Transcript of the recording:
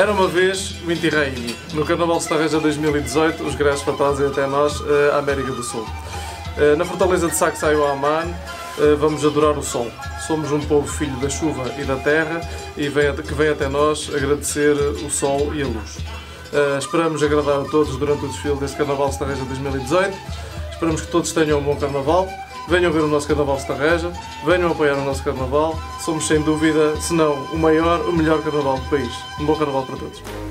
Era uma vez o Inti Raimi. No Carnaval Estarreja 2018, os gregos fantazem até nós, eh, a América do Sul. Eh, Na fortaleza de Sacsayhuaman, Aman, eh, vamos adorar o sol. Somos um povo filho da chuva e da terra e vem, que vem até nós agradecer o sol e a luz. Eh, Esperamos agradar a todos durante o desfile deste Carnaval Estarreja 2018. Esperamos que todos tenham um bom Carnaval. Venham ver o nosso Carnaval Estarreja, venham apoiar o nosso Carnaval. Somos sem dúvida, se não o maior, o melhor Carnaval do país. Um bom Carnaval para todos.